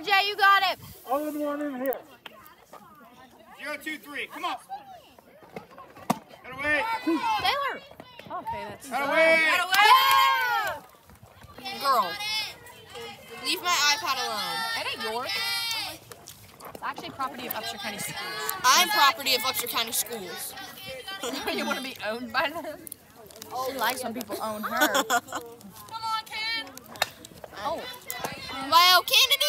go, Jay. You got it. All in one in here. Zero, two, three. Come on. Get away. Taylor. Oh, okay, that's Out away. Get away. Girl, leave my iPad alone. That ain't yours. It's actually property of Upshur County Schools. I'm property of Upshur County Schools. you want to be owned by them? She likes when people own her. Come on, Ken. oh. Wow, Kennedy,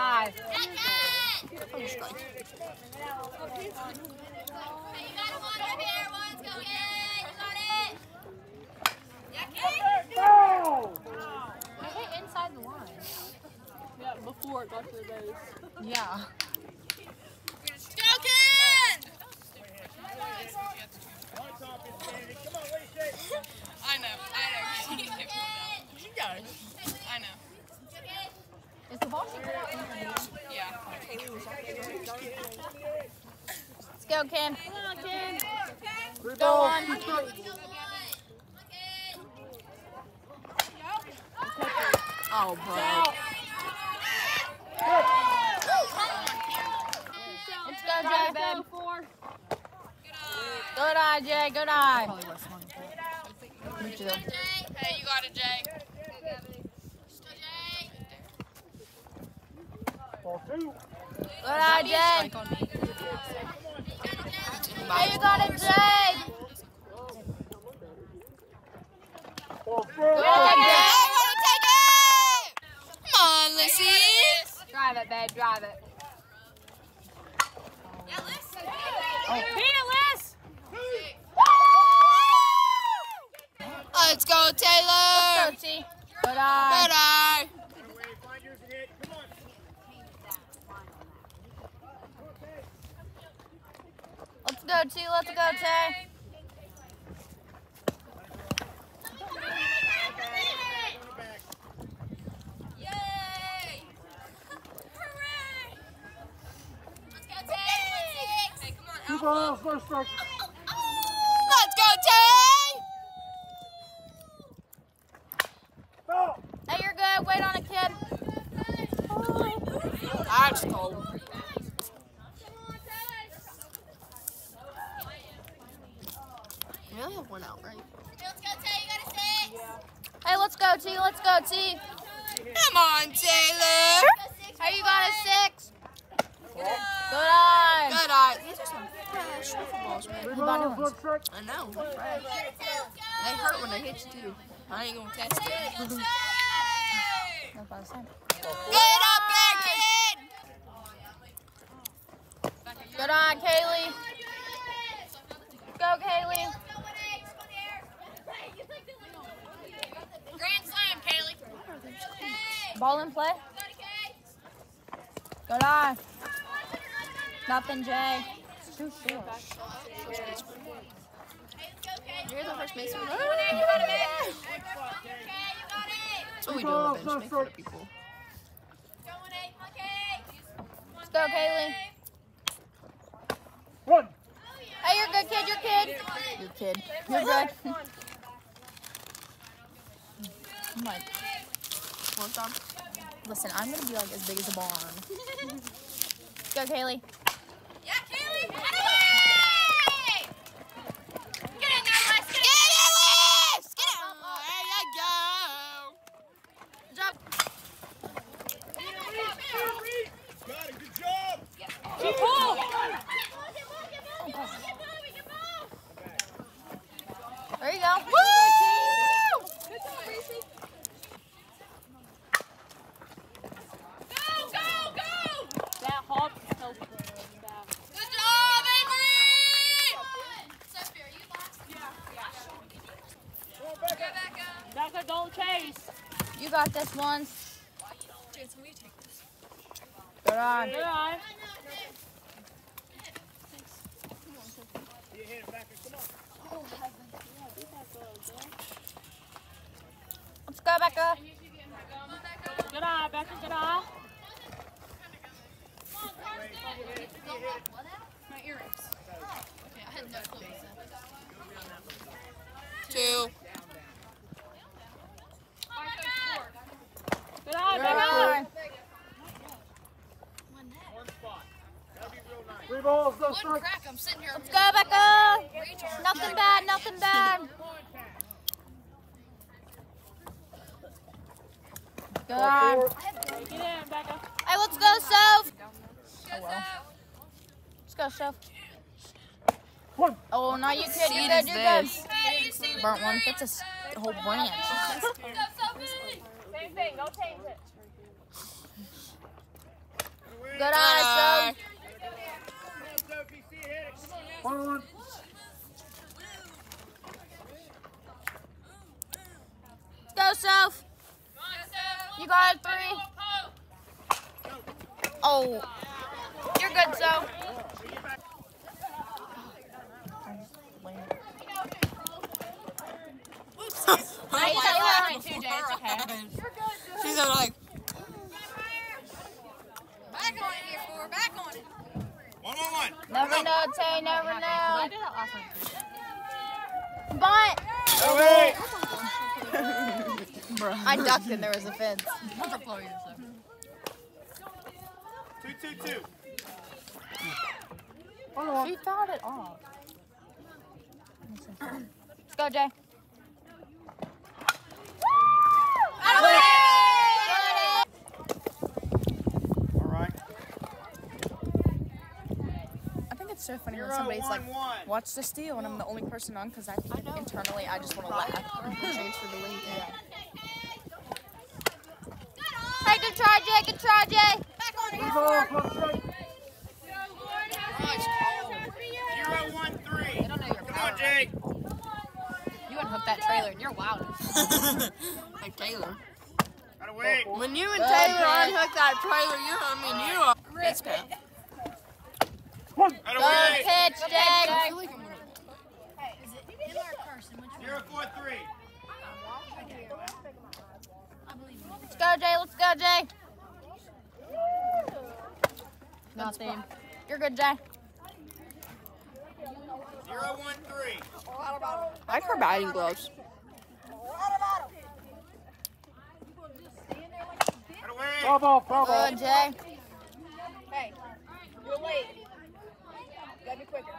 I. Sit on it. Come on. Going. Hey, you got him on once. Go! I hit inside the line. Before it got to the base. Yeah. I know, I know. she does. I know. Is the ball should come out? Yeah. Let's go, Ken. Come on, Ken. Go on. Oh, bro. Let's go, Jay. Go for. Jay. Good eye. Me. Hey, you got it, Jay. Ball two. Good eye, Jay. Hey, you got it, Jay. Good eye, Come on, Lissy. Drive it, babe. Drive it. Oh. Fearless. Let's go, Taylor. Let's go, T. Good eye. Good eye. Out away. Find yours and hit. Come on. Let's go, T. Let's go, Tay. Two balls, first strike. Let's go, Tay. Go! Hey, you're good. Wait on it, kid. That's cold. really have one out, right? Hey, let's go, T. Let's go, T. Come on, Taylor. Hey, you got a six. Good eye. Good eye. These are some fresh footballs, man. Three Who bought new ones? I know. they're fresh. They hurt when they hit you, too. I ain't gonna test it. That's what I said. Get up there, kid! Good eye, Kaylee. Go, Kaylee. Grand slam, Kaylee. Ball in play. Good eye. Nothing, Jay. It's too short. You're the first Mason. That's what we do on the bench, make fun of people. Let's go, Kaylee. One. Hey, you're good, kid. You're kid. You're kid. You're good. I'm like, Listen, I'm gonna be like as big as a barn. Go, Kaylee. Yeah, Kaylee. Get away! Get in there, Lex. Get in there, Lex. Get in. There you go. Good job. Got it. Good job. Keep pull. There you go. Woo! Go, go, go. That hop. No. Good job, Avery. Sophie, are you last? Yeah. Rebecca. Becca, don't chase. You got this one. Chance, will you take this? Good on. Good eye. You hit it back. Come on. Let's go, Becca. Good eye, Becca. Good eye. My earrings. Okay, I had no clue. Two. Good eye, Good Becca. on. One spot. Gotta be real nice. Three balls, no One crack. I'm sitting here. Let's go, Becca. Nothing bad. Nothing bad. Good on. Get in, Becca. Hey, let's go, Soph. Let's go, Soph. One. Oh, not you, kid. You're good. You're good. Burnt one. That's a s- whole branch. Same thing. Don't change it. Good eye, Soph. Come on, Sophie. See you hit On. One. Let's go, Soph. You got it, three. Oh, you're good, Soph. Hey, Taylor. Two, Jay. It's okay. She's like. Back on it here, four. Back on it. One on one. Never know, Tay. Never I know. did that last time. Bunt. Away. I ducked and there was a fence. Two, two, two. One on. She thought it off. Let's go, Jay. All right. I think it's so funny when Zero, somebody's like, one, one. watch the steal, and I'm the only person on because I think internally I just want to laugh. Transfer the link. Hey, good try, Jay. Good try, Jay. Three balls, no. Zero, one, three. don't know your Come on, Jake. You would hook that trailer and you're wild. Like Taylor. Gotta wait. When you and Taylor unhook that trailer, you I mean you are. It's good. One. Gotta Good wait. pitch, Jay. I feel like I'm gonna. Zero, four, three. Let's go, Jay. Let's go, Jay. Nothing. You're good, Jay. Zero, one, three. I like her batting gloves. Gotta wait. Foul ball, foul ball. Good, Jay. Hey, you're late. Quicker.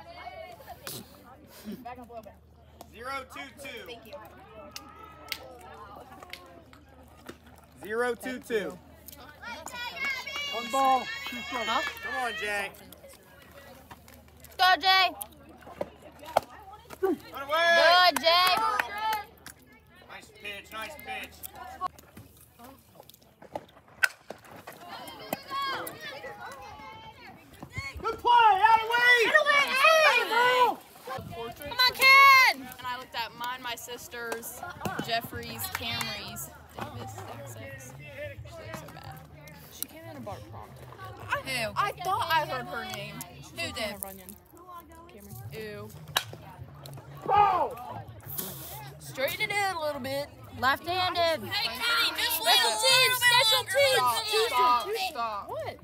Back up a little bit. Zero, two, two. Thank you. Zero, two, two. One ball, two. Come on, Jay. Go, Jay. Gotta wait. Good, Jay. Nice pitch, nice pitch. Good play, out of way. Come on, kid. And I looked at mine, my sisters, Jeffrey's, Camry's, Davis, six, six. She looks so bad. She came in Cameron bought a prompt. Who? I thought I heard her name. Who did? Runyon. Cameron. Ew. Foul! Straighten it out a little bit. Left-handed. Hey, Kenny, just Special wait a little bit special longer. teams. Come on. Stop. What?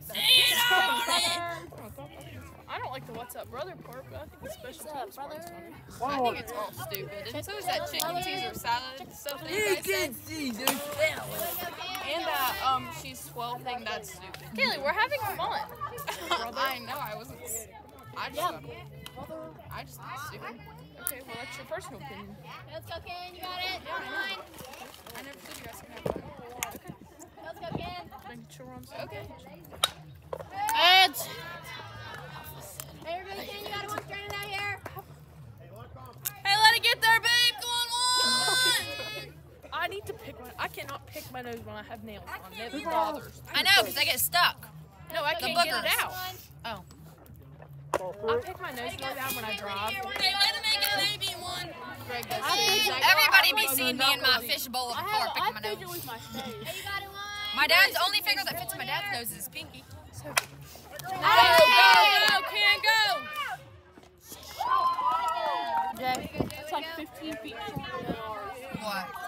I don't like the what's up brother part, but I think the special teams part's funny. One I think it's all stupid. And so is that chicken Caesar salad stuff that you guys said. see those And that um she's 12 thing, that's stupid. Kaylee, we're having fun. I know, I wasn't. s- I just. I just think it's stupid. Okay, well that's your personal opinion. Let's go, Ken. You got it. Come on. I never said you guys can have fun. Let's go, Ken. Making sure we're on Okay. It's Hey, everybody, Ken, you got it. One stranded out here. Hey, let it get there, babe. Come on, one. I need to pick my. I cannot pick my nose when I have nails on. It bothers. I know, because I get stuck. No, I can't get it boogers. out. Oh. I three. pick my nose really bad when I drive. Hey, let him make it a baby one. Greg does too. Everybody be seeing me in my fish bowl of a car picking my nose. Hey, you got it, one. My dad's only finger that fits in my dad's nose is his pinky. Go, go, can go. Jay. It's like 15 feet shorter than ours. What?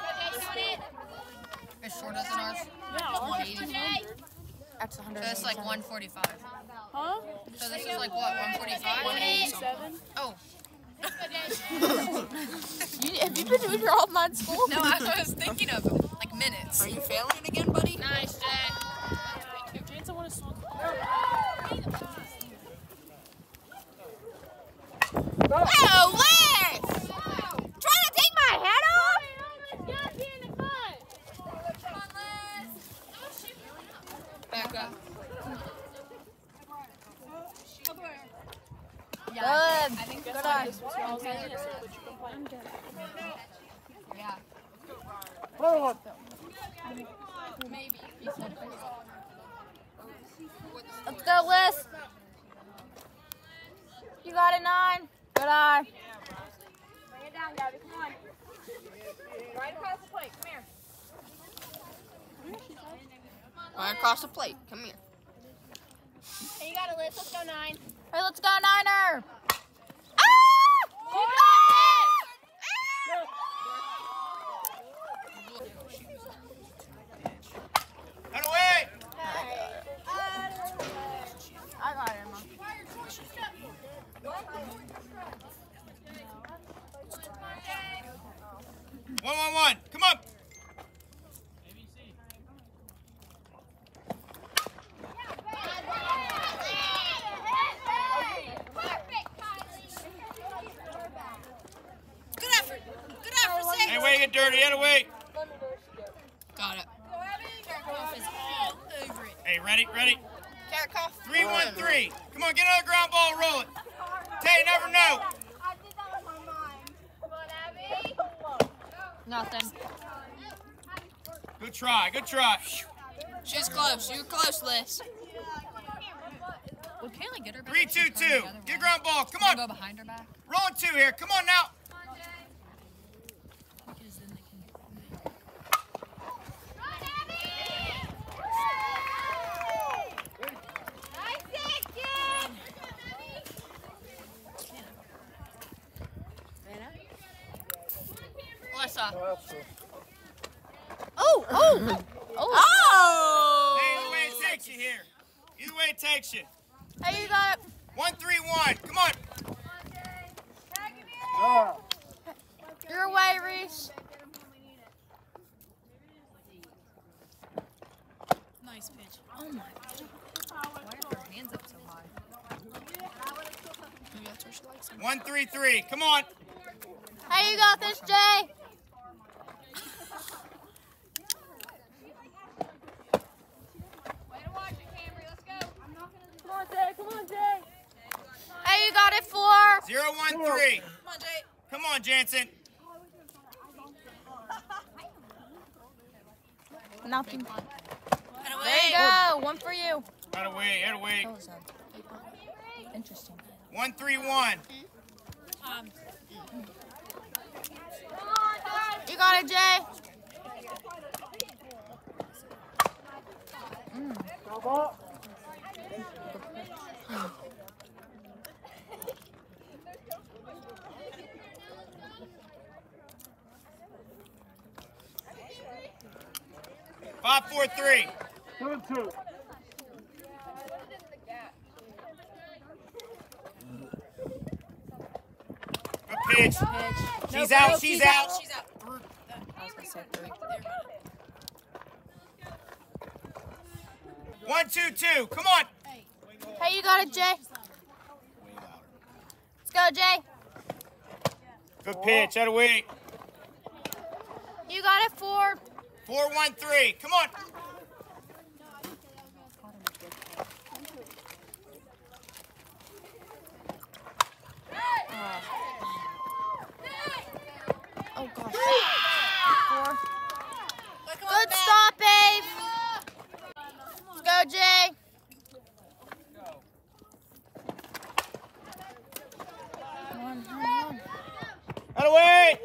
As short as ours? Yeah, ours is 200. That's So it's like 145. Huh? So this is like what, 145? 187? Oh. You, have you been doing your online school? No, I was thinking of like minutes. Are you failing it again, buddy? Nice, Jay. James, I want to Oh, Liz! Trying to take my head off? Back up. Good. Good eye. This was what I was saying. so would you complain? Another one. Let's go, Liz. You got it, nine. Good eye. Bring it down, Gabby. Come on. Right across the plate. Come here. Right across the plate. Come here. Hey, you got it, Liz. Let's go, nine. Hey, let's go, Niner. One, one, one. Come on. Good effort. Good effort, Sid. Hey, way to get dirty. Head away. Got it. Hey, ready, ready. Carrot cough. Three, one, three. Come on, get on the ground ball and roll it. Tay, you never know. I did that with my mind. Come on, Abby. Nothing. Good try, good try. She's close. You're close, Liz. Would Kaylee get her back? Three, two, two. Get a ground ball. Come on. Go behind her back. Rolling two here. Come on now. Because then they can. Nice hit, kid. Melissa. Oh. Oh, oh, oh. Hey, either way it takes you here. Either way it takes you. Hey, you got it. One, three, one. Come on. Yeah. Your way, Reese. Nice pitch. Oh my. god. Why are her hands up so high? Maybe that's where she likes him. One, three, three. Come on. Hey, you got this, Jay. Hey, you got it, four. Zero, one, three. Come on, Jay. Come on, Jansen. Nothing. There you go. One for you. Head away, head away. Interesting. One, three, one. Um, you got it, Jay. Foul Five, four, three. Two and two. Good pitch. She's out. She's out. She's out. I was gonna say. One, two, two. Come on. Hey, you got it, Jay. Let's go, Jay. Good pitch. Out of weight. You got it, four. Four, one, three. Come on. Oh gosh. Four. Good stop, Abe. Let's go, Jay. Come on, come on. Out of weight.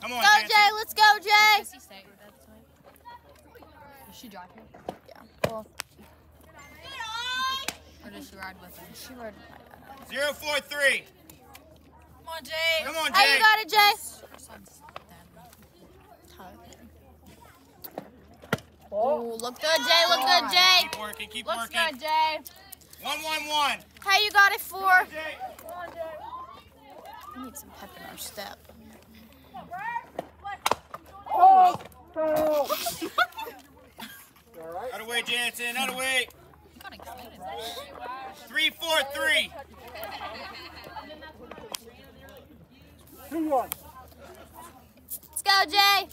Come on, Go, Jansen. Jay. Let's go, Jay. Does he stay with that time? Does she drive him? Yeah. Well, Or does she ride with him? she read my dad. Zero, four, three. Come on, Jay. Come on, Hey, Jay. you got it, Jay. Her son's. Oh, look good, Jay. Look good, Jay. Keep working. Keep Looks working. good, Jay. One, one, one. Hey, you got it, four. Jay. We need some pep in our step. Oh, foul. All right. Out of weight, Jansen. Out of weight. You got excited. Three, four, three. Two one. Let's go, Jay.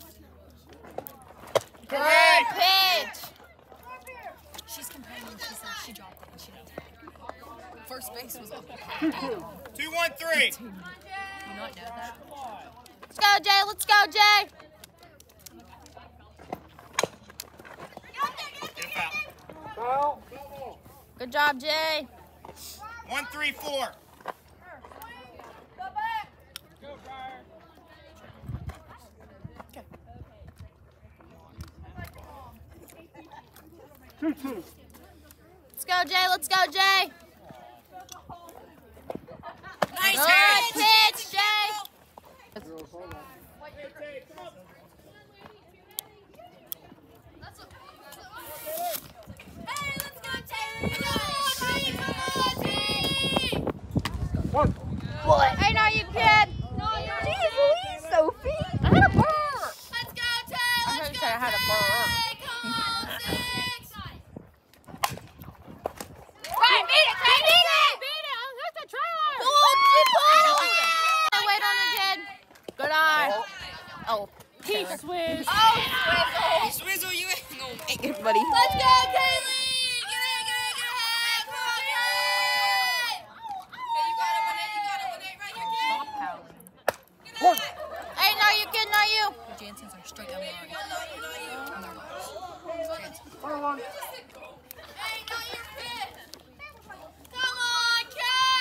Good Hooray. pitch. She's complaining. She said she dropped it and she didn't. First base was up. Two two. Two, one, three. You not know that? Let's go, Jay. Let's go, Jay. Get a foul. Foul. Good job, Jay. One, three, four. Two two. Let's go, Jay. Let's go, Jay. Nice Good hit. pitch, Jay. One. Hey, no, you kid. Jeez Louise, Sophie. I had a burr. Let's go, Tay. I heard you said I had a burr. Come on, six. Hey, beat it, Tay, beat it. Beat it. Oh, Here's the trailer. Come on, keep. Hey, wait on it, kid. Good eye. Oh. oh. He switched. Oh, Swizzle, you ain't gonna make it, buddy. Let's go, Kaylee. Get in, get in, get in. Come on, Kaylee. Hey, you got it, one eight. You got it, one eight right here, kid. Stop howling. One. Hey, no, you kid, no, you. The Jansons are straight down the line. No, you, no, you. On their lives. Foul one. Hey, no, you're fit. Come on, Kay.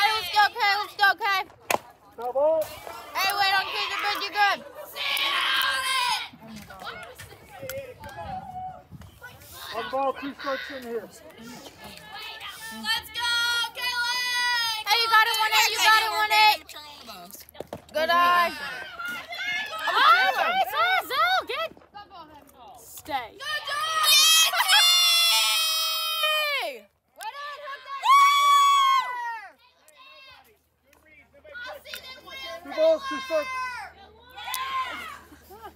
Hey, let's go, Kay. Let's go, Kay. Foul ball. Hey, wait on kid. You're good. You're good. Sit on it. One ball, two strikes in here. Let's go, Kaylee. Hey, you got it, one eight. You got it, one eight. Good eye. Oh, okay, so, get. Stay. Hey. Wait on, hook that Two balls, two strikes.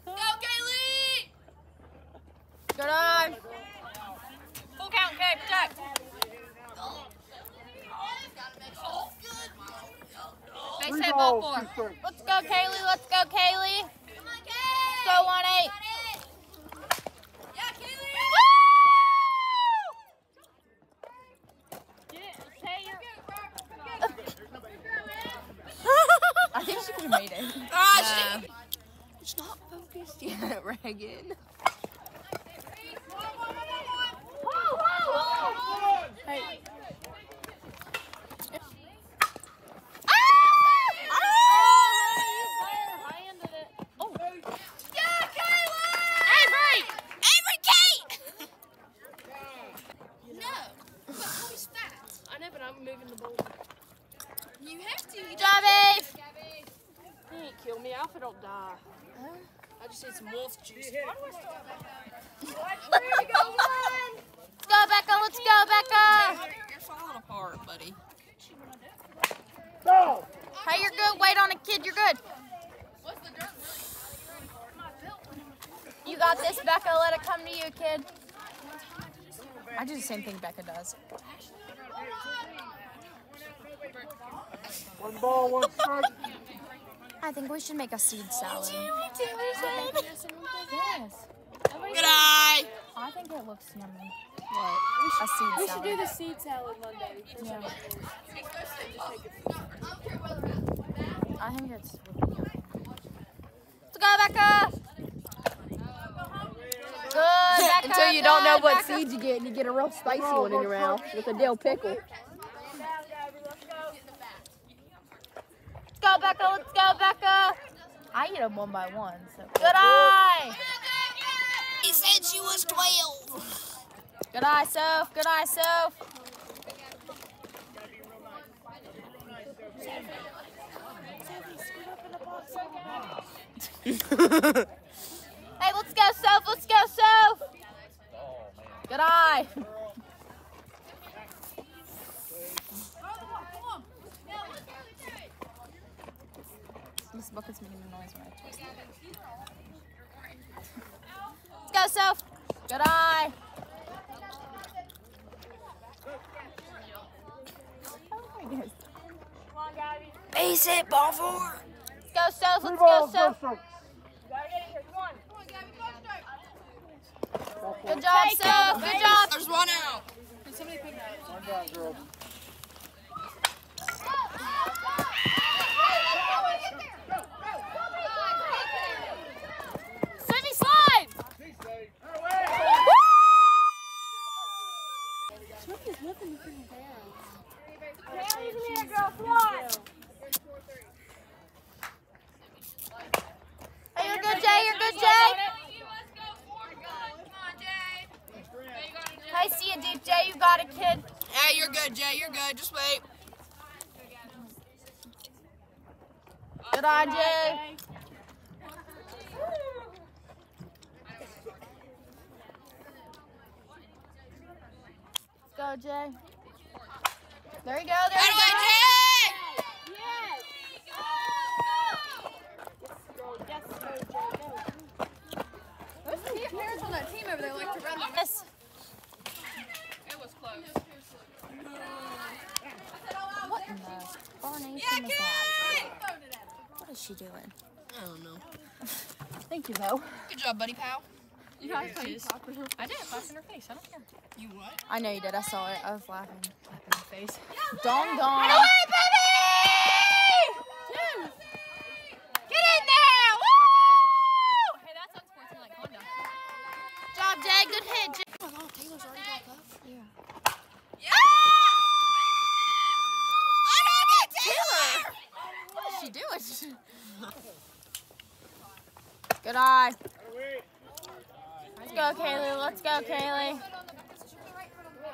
Go, Kaylee. Good eye. Full count, okay, protect. Base Three hit ball balls, four. two strikes. Let's go, Kaylee. Let's go, Kaylee. Come on, Kay. Go, one eight. Yeah, Kaylee. I think she could have made it. Ah, Yeah. It's not focused yet, Reagan. Hey. Yeah, Kaylee. Avery. Avery, Kaylee. moving the ball. You have to. Good job, Ave. He ain't kill me. Alpha don't die. I just need some wolf juice. Let's go, Becca. Let's go, Becca. You're falling apart, buddy. Go! Hey, you're good. Wait on it, kid. You're good. You got this, Becca. Let it come to you, kid. I do the same thing Becca does. One ball, one strike. I think we should make a seed salad. Yes. Good eye. I think it looks yummy. What? A seed We should do the seed salad Monday. Yeah. I think it's Let's go, Becca. Good, Becca. Until you don't know what Becca. seeds you get and you get a real spicy one in your mouth with a dill pickle. Let's go, Becca. Let's go, Becca. I eat them one by one. So Good eye. He said she was 12. Good eye, Soph. Good eye, Soph. Hey, let's go, Soph. Let's go, Soph. Good eye. This book is making a noise when I twist it. Let's go, Soph. Good eye. Base it, ball four. Let's go, Soph. Let's go, Soph. strikes. Good job, Soph. Good job. There's one out. One down, girls. Sophie, slide. Hey, you're good, Jay. You're good, Jay. Hey, see you, deep Jay. You got it, kid. Hey, you're good, Jay. You're good. Just wait. Good eye, Jay. Let's go, Jay. There you go. There you go. Jay! Those team on that team over there like to run the Yes. It was close. What in the darnation is that? What is she doing? I don't know. Thank you, though. Good job, buddy pal. You guys play soccer. I did. Flash in her face. I don't care. You what? I know you did. I saw it. I was laughing. Slap in her face. Dong dong. Get in there! Woo! Hey, that's unsportsmanlike conduct. Job, Jay. Good hit, Jay. Oh my god, Taylor's already got up. What is she doing? Good eye. Let's go, Kaylee.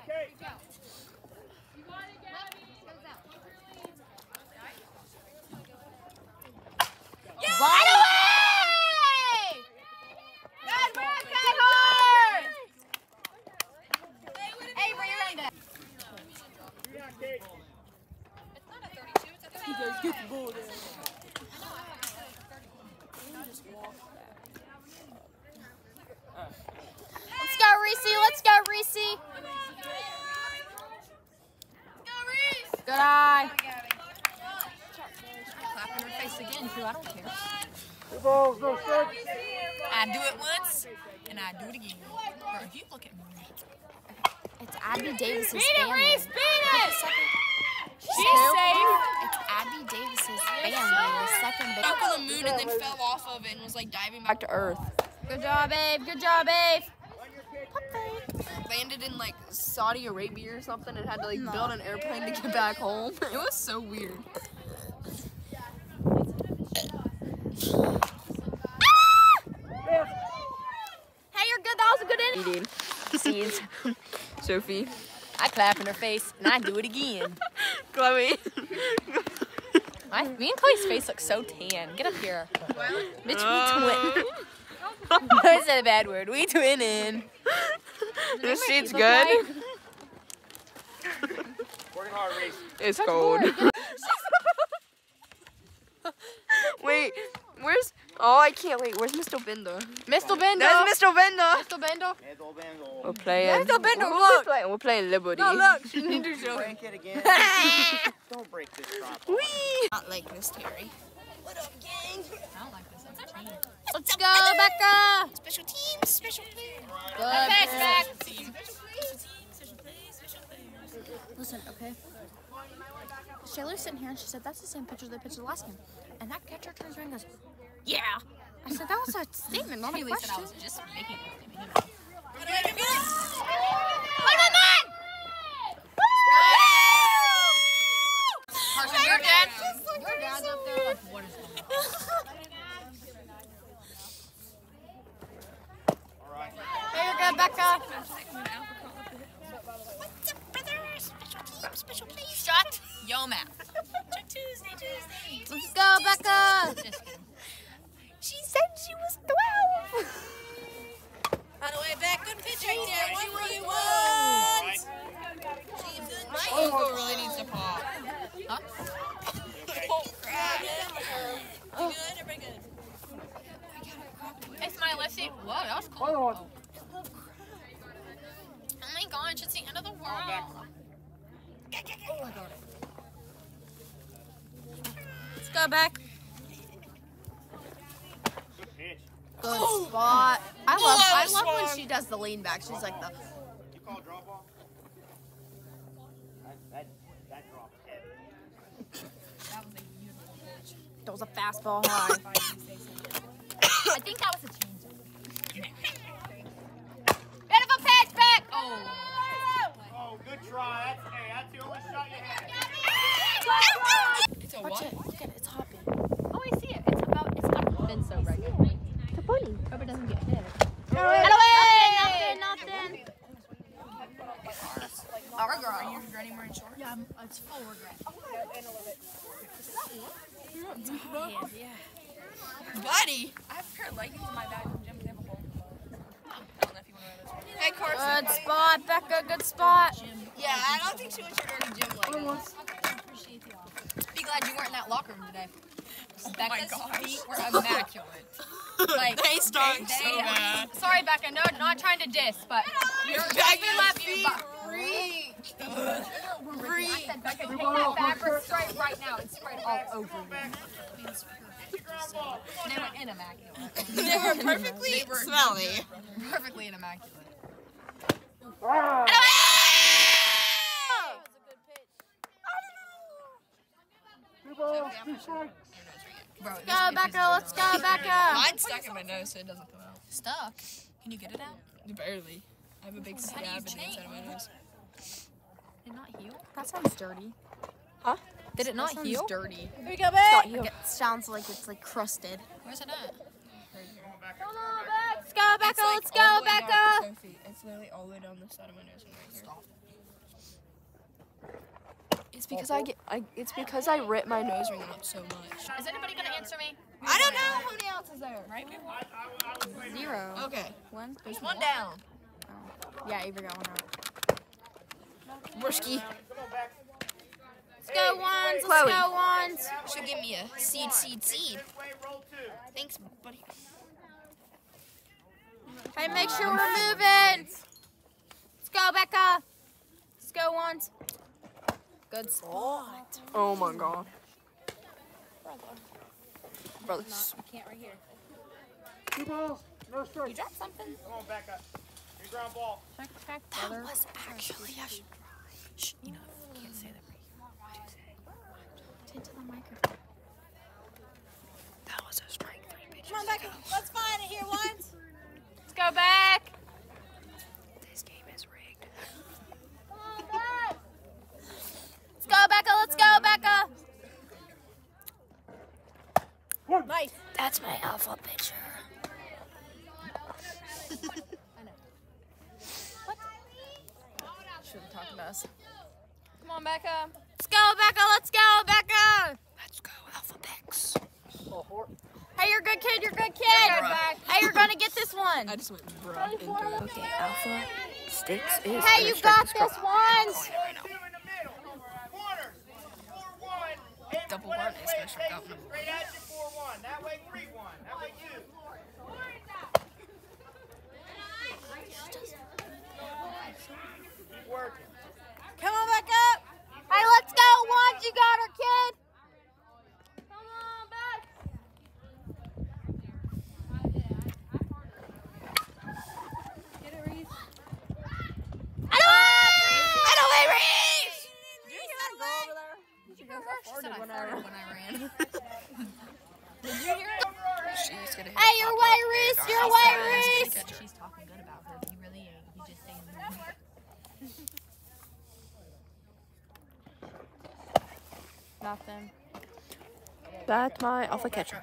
Kaylee. Right away! Good work, good hard! Avery, you're in it. Let's go, Reese. Let's go, Reese. Good eye. Slap in her face again, too. I don't care. Two balls, no strikes. I do it once, and I do it again. Bro, if you look at me. It's Abby Davis's Beat it, family. Reese. Beat it. She's safe. It's Abby Davis's family. The second big. Stuck on the moon and then fell off of it and was like diving back to Earth. Good job, Abe. Good job, Abe. Landed in like Saudi Arabia or something and had to like build an airplane to get back home. It was so weird. Ah! Hey, you're good. That was a good inning. Eating seeds. Sophie. I clap in her face and I do it again. Chloe. My, me and Chloe's face looks so tan. Get up here. Bitch, we oh. twin. I said a bad word. We twinning. This seat's Look good. like- Working hard, Reese. It's Touch cold. board. Wait, where's? Oh, I can't wait. Where's Mr. Bender? Mr. Bendo. There's Mr. Bender. Mr. Bendo. We're playing. Mr. Bender, we're look. Playing, we're playing Liberty. No, look. She need to show Break it again. Don't break this drop. Not like Miss Terry. What up, gang? Not like this. Let's go, Becca. Special teams, special players. Good. Listen, okay. Shayla's sitting here and she said, that's the same picture they pitched the last game. And that catcher turns around and goes, yeah. I said, that was a statement, not a said I question. was just making it. Carson, your. Your dad's up there like, what is going on? There you go, Becca. What's up, brother? Special teams, special players. Shut yo. Tuesday, Tuesday. Let's go, Becca. Just kidding. She said she was 12. By the way, back good pitch right there. One where you Right. My ego really needs to pop. Huh? Oh, good? Everybody good? Hey, Smiley, let's see. Whoa, that was cool. Other one. Oh my gosh, it's the end of the world. Let's go, Beck. Good pitch. Good spot. I love, I love when she does the lean back. She's like the, You call drop off? That, that, that drop is heavy. that was a fastball high. I think that was a change. Beautiful pitch, back. Oh. Oh, good try. That's, hey, that's the only shot you had. It's a Watch what? it. Look at it. It's hopping. Oh, I see it. It's about. It's not been so regular. It's a bunny. Hope it doesn't get hit. Nothing, nothing. Our girl. Are you regretting wearing shorts? Yeah, I'm- it's full regret. Buddy. I have a pair of leggings in my bag from gym. They have a hole. I don't know if you want to wear those. Hey, Carson. Good spot, Becca. Good spot. Yeah, I don't think she wants your dirty gym leggings. Be glad you weren't in that locker room today. Becca's feet were immaculate. Like they stunk so bad. Sorry, Becca. No, not trying to diss, but you're, we love you. But freak. Freak. I said, Becca, take that fabric stripe right now and spray it all over you. They were immaculate. They were perfectly smelly. Perfectly immaculate. Ah! Two balls, two strikes. Bro, Go, Becca. Let's go, Becca. Mine's stuck in my nose, so it doesn't come out. Stuck? Can you get it out? Barely. I have a big scab in the inside of my nose. Did it not heal? That sounds dirty. Huh? Did it not sounds heal? Dirty. Here we go, Beck. It sounds like it's like crusted. Where's it at? Let's go, Becca. Let's go, Becca. It's literally all the way down the side of my nose and right here. It's because I get. I. It's because I rip my nose ring. Ring up so much. Is anybody gonna answer me? I don't know how many else is there. Right? Zero. Okay. One. There's one down. Oh. Yeah, Avery got one out. Brisky. Let's go ones. Let's go ones. Should give me a seed, seed, seed. Way, roll two. Thanks, buddy. Hey, make sure we're moving. Let's go, Becca. Let's go ones. Good spot. Oh my god. Brother. Two balls, no strikes. Come on, back up. Your ground ball. Check, check, brother. was actually a You know, can't say that. Into the microphone. That was a strike three pitch. Come on, Becca. Let's find it here once. Let's go back. This game is rigged. Let's go, Becca. Let's go, Becca. Nice. That's my alpha pitcher. for talking to us. Come on, Becca. Let's go, Becca. Let's go, Becca. Let's go, Alphabex. Hey, you're a good kid. You're a good kid. Hey, you're gonna get this one. I just went bruh into. Okay, Alpha Sticks is. Hey, you got this one. Two in the middle. Corners. Four one. Eight Double one one that is way. special Hey, governor. Straight at you, four one. That way, three one. That way, two. Working. Come on, Becca. Hey, let's go. Once you got her, kid. Come on, Beck. I don't wait, Reese. She said I farted when I ran. She's gonna hit Hey, your way, Reese. Your way, Reese. She's talking good about her, but he really ain't. He just saying Nothing. That's my alpha catcher.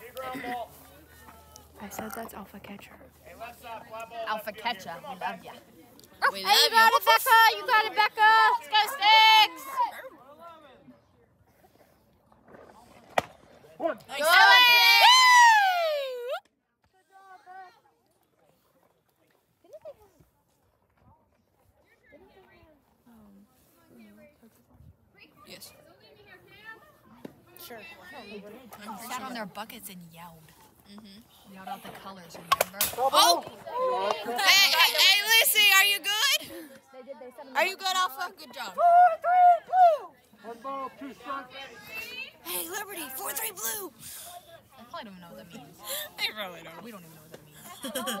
Big ground ball. I said that's alpha catcher. Hey, left side, fly ball. Alpha catcher, we love ya. Oh, we Hey, you got it, Becca. You got it, Becca. Let's go, Sticks. One. Go Sure. Sat on their buckets and yelled. Mm-hmm. Yelled out the colors, remember? Oh. Hey, hey, hey, Lucy, are you good? Are you good, Alpha? Good job. One ball, two strikes. Hey, Liberty, 4-3 blue. I probably don't know what that means. They really don't. We don't even know what that means.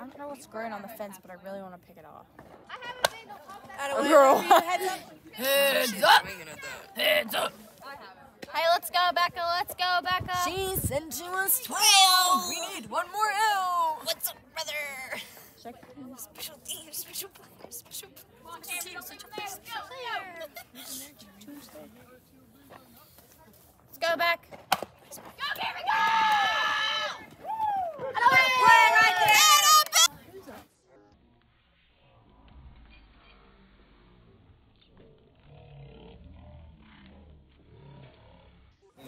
I don't know what's growing on the fence, but I really want to pick it off. Girl. Heads up. Heads up. Hey, let's go, Becca. Let's go, Becca. She said she was 12. We need one more L. What's up, brother? Special team, special player, special player. Let's go back. In the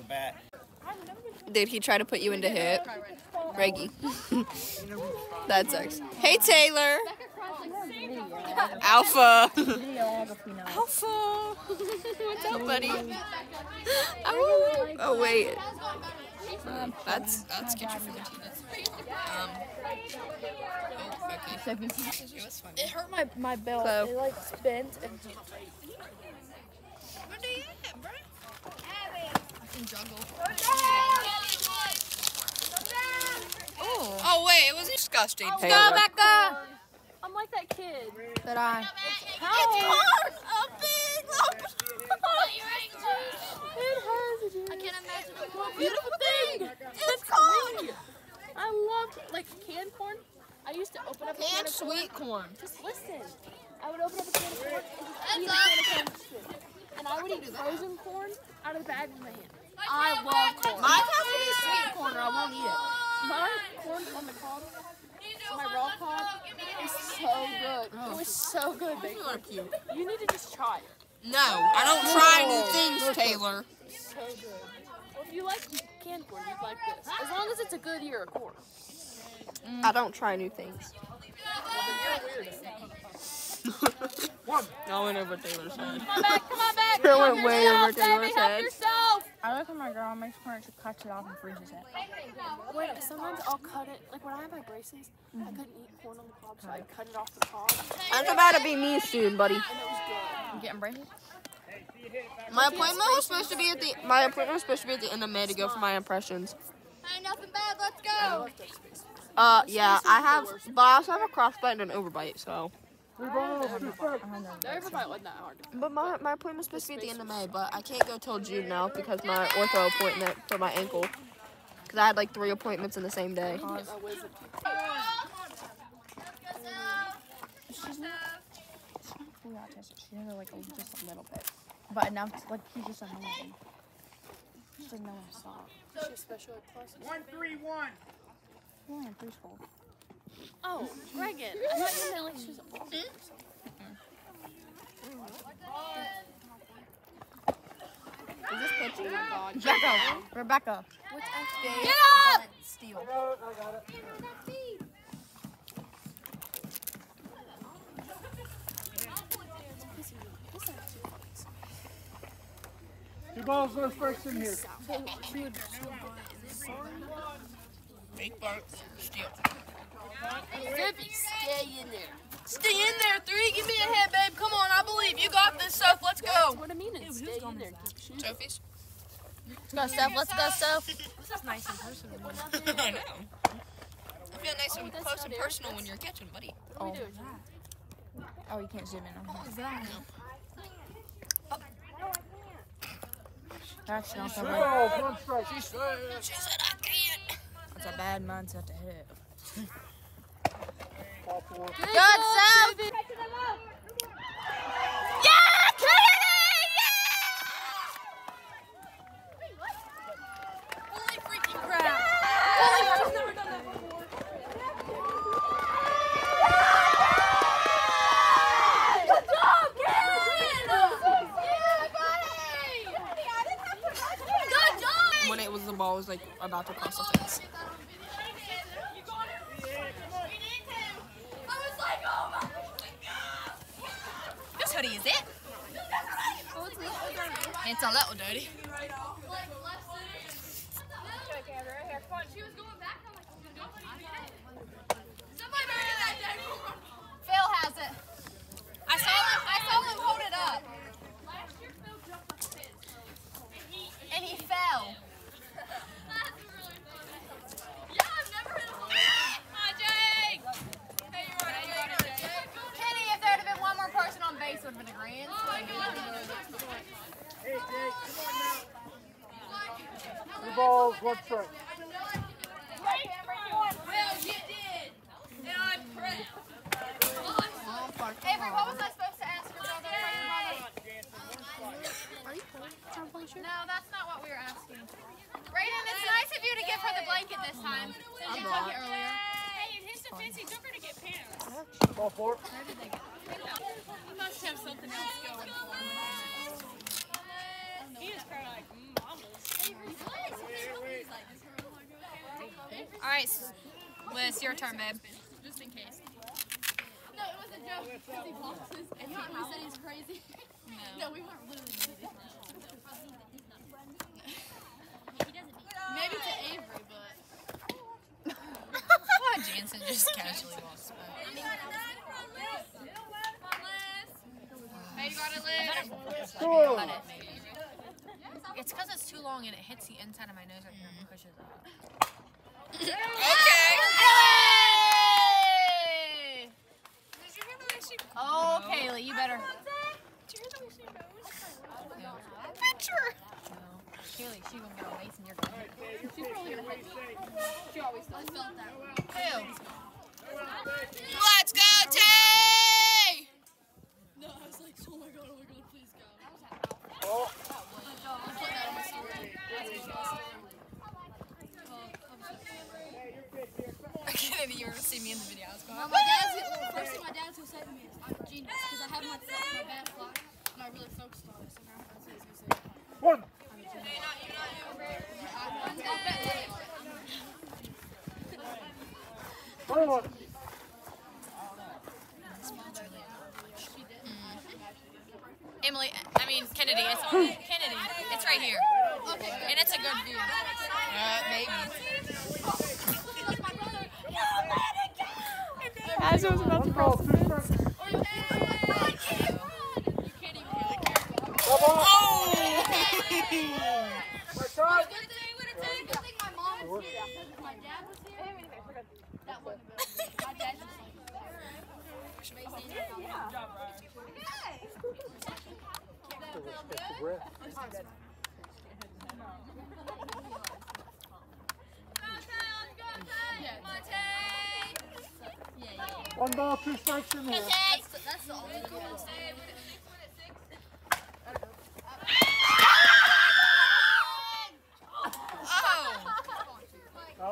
back. Did he try to put you into hit? Reggie. that sucks. Hey, Taylor. Alpha. Alpha. What's up, buddy? Oh, oh wait. Um, that's that's get your Um. Oh, okay. It hurt my, my belt. Chloe. It like spins and Oh wait, it was disgusting. Let's go, Becca. I'm like that kid. But I. I can't imagine the most beautiful thing. It's corn. I loved like canned corn. I used to open up a can And of corn. sweet corn. Just listen. I would open up a can of corn and just eat a can of corn. And I would eat frozen corn out of the bag with my hand. I love corn. My has to be sweet corn or I won't eat it. My corn on the cob, my raw cob, is so good. It was so good, baby. You need to just try it. No, I don't try new things, Taylor. So good. Well, if you like canned corn, you'd like this. As long as it's a good year of corn. I don't try new things. I went over Taylor's head. Come on back. Come on back. It Help went way over yourself, baby. Taylor's Help head. yourself. I like when my grandma makes corn, she cuts it off and freezes it. Wait, sometimes I'll cut it. Like when I have my braces, I couldn't eat corn on the cob, so I cut it off the cob, That's about to be me soon, buddy. it was good. You getting braces? My appointment was supposed to be at the my appointment was supposed to be at the end of May to go for my impressions. Hey, nothing bad. Let's go. Uh, yeah, I have, but I also have a crossbite and an overbite. So, Three balls, two strikes. The overbite wasn't that hard. but my my appointment's supposed to be at the end of May, but I can't go till June now because my ortho appointment for my ankle. Cause I had like three appointments in the same day. She's not fully autistic. She knows like just a little bit. But now, it's like he's just annoying. She's like no one stop. One, three, one. We're only in preschool. Oh, Reagan. I thought you meant like she was old. Is this pitching? Rebecca. Rebecca. Get up! Steal. Two balls, no strikes in here. Fake bunt. Steal. Stay in there. Stay in there, three. Give me a hit, babe. Come on, I believe you got this stuff. Let's go. What I mean is stay in there. Trophies. Let's go, Steph. Let's go, Steph. This is nice and personal. I know. I feel nice and oh, close and personal when you're catching, buddy. Oh. oh, you can't zoom in on that. That's not Two the right. balls, one strike. She said I can't. That's a bad mindset to hit. Good, Steph. Holy freaking crap. When it was the ball was like about to cross the fence. This hoodie is it? It's a little dirty. Phil has it. I saw him. I saw him hold it up, and he fell. Kenny, if there had been one more person on base, would have been a grand. Two balls, one strike. Avery, what was I supposed to ask your brother? No, that's not what we were asking. Raiden, it's nice of you to give her the blanket this time. Since you took. Hey, in his defense, he took her to get pants. Ball four. He must have something else going for him. He was probably like, mm, mamas. All right, Liz, your turn, babe. Just in case. No, it was a joke because he boxes and he, he said he's crazy. No, we weren't literally. Maybe to Avery, but. Jansen just casually walks by. Hey, you got it, Liz. Score. Cut it, maybe. It's because it's too long and it hits the inside of my nose right here and pushes up. Okay. Oh, Kaylee, you better. Picture. Kaylee, she gonna get a waste and you're gonna hit. She's probably gonna hit me. She always does. I felt that. Who? Let's go, Tay. No, I was like, oh my god, oh my god, please go. Ball. I'll put that on my story. Kennedy, you ever see me in the video? I was going, My dad's well, first thing my dad's gonna say to me is, I'm a genius, because I have my, my bad fly, and I really focused on it, so now that's what he's gonna say. One. I'm a genius. I, I'm gonna bet later. One one. Emily, I mean Kennedy. It's on Kennedy. It's right here, Okay, and it's a good view. Uh, maybe. As I was about to One ball, two strikes. You can't even really care. Ball ball. Oh. Good thing my mom was here, because if my dad was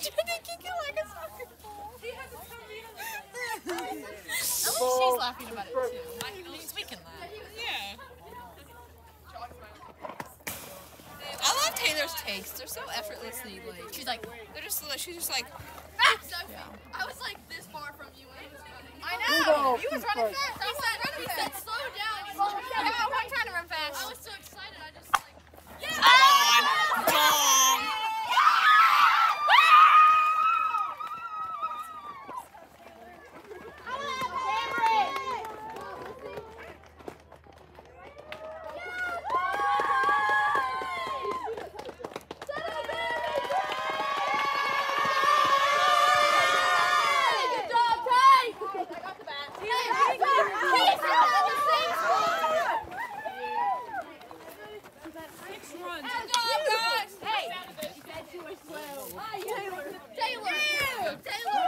tried to kick it like a soccer ball. ball, laughing about it too. I, at least we can laugh. Yeah. I love Taylor's takes. They're so effortlessly like. She's like, They're just like she's just like. Ah! Sophie, I was like this far from you when I was running. I Three balls, You two was running fast. Said, slow down. I wasn't trying to run fast. I was so excited. I just like. Yeah. Dong.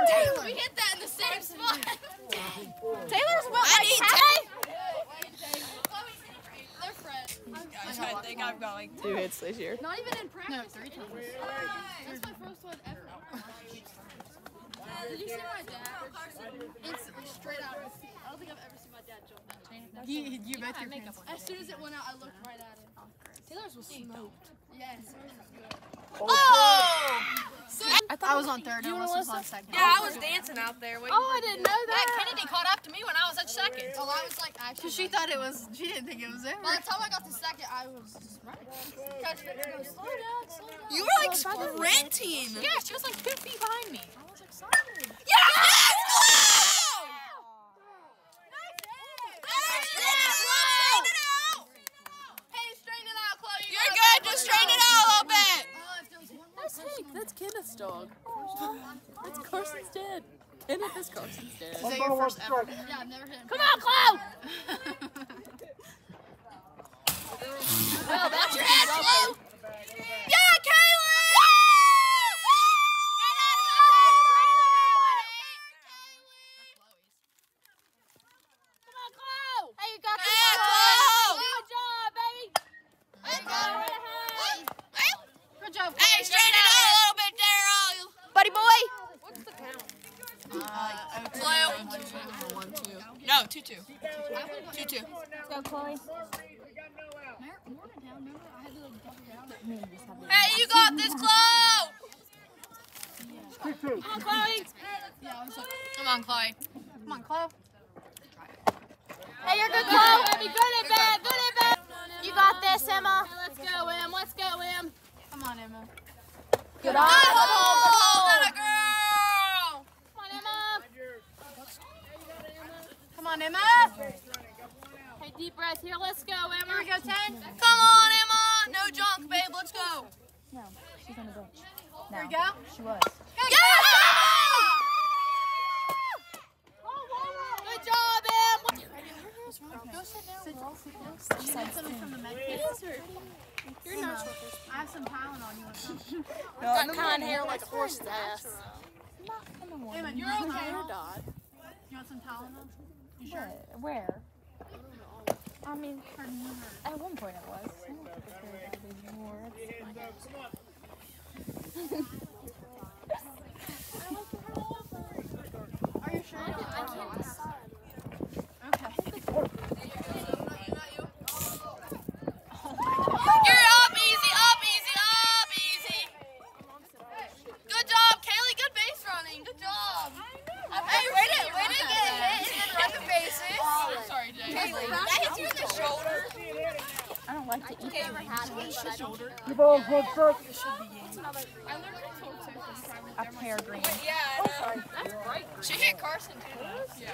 Taylor. We hit that in the same spot. Taylor's what? I like, need half- They're friends. I think I've got like two hits this year. Not even in practice. No, three times. That's my first one ever. Did you see my dad? Instantly, straight out. of his seat. I don't think I've ever seen my dad jump that chain. You, you bet your pants. As soon as it went out, I looked right at it. Taylor's was smoked. Yes. Oh! oh! I thought I was on third. and Alyssa was on second. Yeah, I was dancing out there. Waiting Oh, I didn't know that. Matt Kennedy caught up to me when I was at second. Oh, I was like actually. Cause she thought it was. She didn't think it was over. By the time I got to second, I was just running. Coach goes, slow down, slow down. You were like sprinting. Yeah, she was like two feet behind me. I was excited. Hey, straighten it out, Chloe. You're good. Just straighten it out a little bit. Oh, if there was one more That's person. Hank. That's Kenneth's dog. That's Carson's dead. Kenneth is Carson's dead. One ball, one strike. Yeah, I've never hit him. Come on, Chloe. Oh, that's your head, Chloe. Yeah, Kayla. Hey, you got Hey, Chloe. Good job, baby. Good job, Chloe. Hey, straighten it out a little bit, Daryl. Buddy boy. Chloe. One, two. No, two, two. Two, two. Go, Chloe. Morgantown, remember? I had to like double down. Hey, you got this, Chloe. Two, two. Chloe. Yeah, I was like, Come on, Chloe. Come on, Chloe. Hey, you're good, Chloe. Baby, good at bad. Good at bad. You got this, Emma. let's go, Em. Let's go, Em. Come on, Emma. Good hold, little girl. Come on, Emma. Come on, Emma. Hey, deep breath here. Let's go, Emma. Here we go, 10. Come on, Emma. No junk, babe. Let's go. No, she's on the bench. No, Here we go. she was. Yeah! Good job, Em. She said You're not I have some Tylenol on you. Got kind hair like a horse's ass. Emma, you're okay. dog. You want some Tylenol? Where? Where? I mean, at one point it was. I don't think it's very bad anymore. Are you sure? I can't decide. You're up easy, up easy, up easy. Good job, Kaylee. Good base running. Good job. Hey, way to, way to get a hit and then run the bases. Sorry, Jay. Kaylee, that hits you in the shoulder. I like to eat them. Two balls, one strike. A pear green. Yeah, I know. She hit Carson too.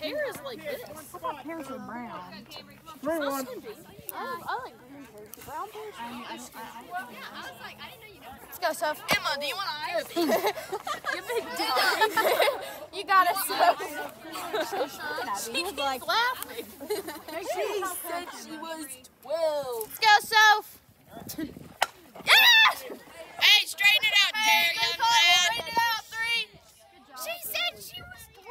Pear is like this. I thought pears were brown. Three, one. Oh, I like green Brown? Let's go, Soph. Emma, do you want eyes? You big dog. you got it, Soph. she was like laughing. she said she was 12. Let's go, Soph. yes! Hey, straighten it out there, Good young lad. Straighten it out. Three. She said she was 12.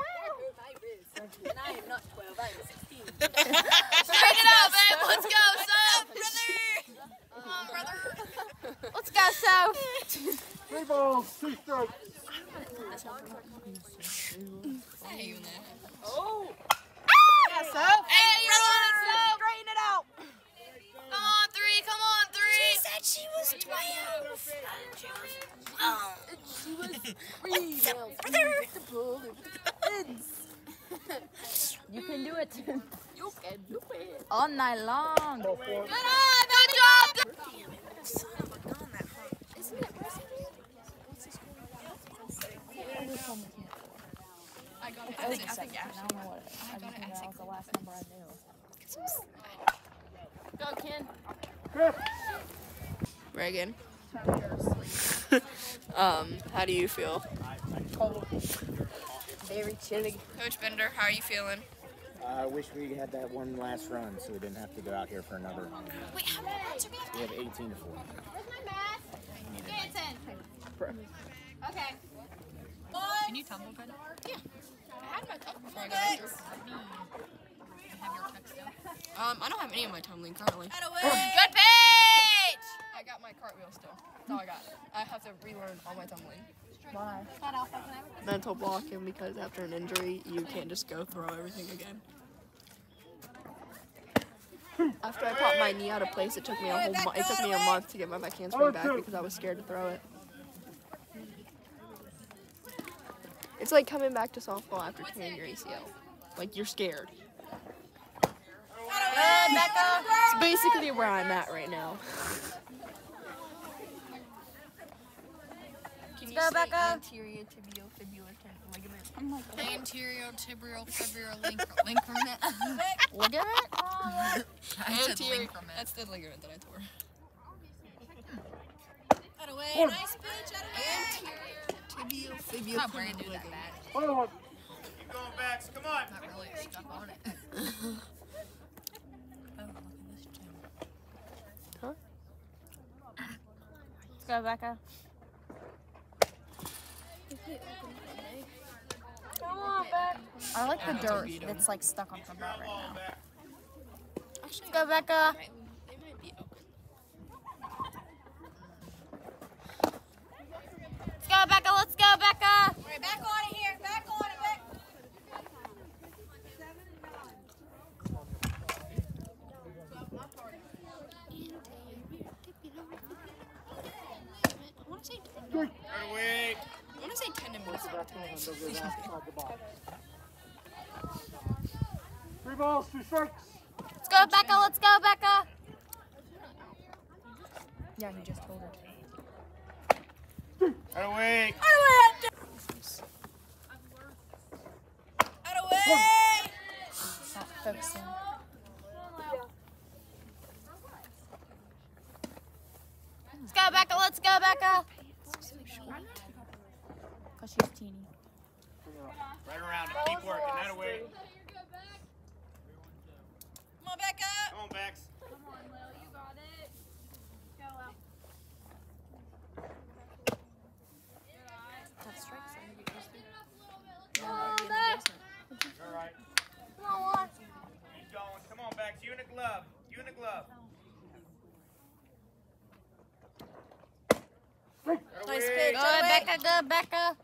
And I am not 12, I am 16. Straighten it out, babe. Let's go, Soph. Brother. Come on, brother. Let's go, Soph. Three two strikes. Hey, on. Straighten it out. Come on, three. Come on, three. She said she was 12. You can do it. you can do it. All night long. Good on. Good job. Good I got it. I I think, think, I think, I don't know what it is. I just knew that was the last number I knew. Go, Ken. Fifth. Reagan. um, how do you feel? Very chilly. Coach Bender, how are you feeling? I wish we had that one last run so we didn't have to go out here for another. Wait, how many rounds are we have? We have 18 to 4. Where's my mask? Get it, 10. Okay. Can you tumble good? I had my tuck before I got injured. Have your text still. Um, I don't have any of my tumbling currently. Good pitch. I got my cartwheel still. That's all I got. I have to relearn all my tumbling. Mental blocking because after an injury, you can't just go throw everything again. After I popped my knee out of place, it took me a whole mo- it took me a month to get my back handspring back because I was scared to throw it. It's like coming back to softball after tearing your ACL. Like you're scared. It's basically where I'm at right now. Can you go, say Becca. anterior tibiofibular ten- ligament? I'm like, Anterior tibial fibular link- lincrement. look at it. I said Anterior- lincrement. That's the ligament that I tore. Out of way. Nice pitch. Out of way. Anterior tibial Not brand new that bad. Final one. Keep going, Bax. Come on. Not really stuck on it. oh, look at this gym. Let's go, Becca. I like the dirt that's like stuck on her butt right now. Let's go, Becca. They might be open. Let's go, Becca. Let's go, Becca. Right, back on it here. Back on it. Back. Right away. I want to say tendon more. Three balls, two strikes. Let's go, Becca. Let's go, Becca. Yeah, he just told her to. Right away. Out of way. Stop focusing. Let's go, Becca. Let's go, Becca. Because she's teeny. Right around it. Keep working. That away. Come on, Becca. Come on, Bax. All right. Keep going. Come on, Bax. You in the glove. You in the glove. Nice away. pitch. Good, Becca. Good, Becca.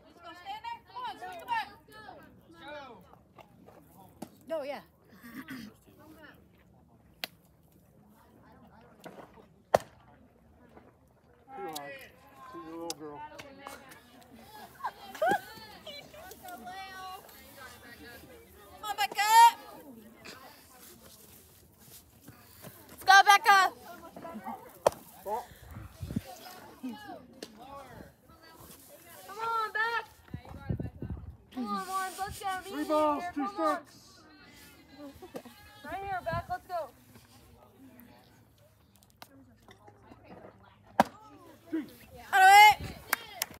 Oh, yeah. Too high. Little girl. Come on, Becca. Let's go, Becca. Ball. Come on, Beck. Come on, Lawrence. Let's go. Three balls, two strikes. Right here, Beck. Let's go.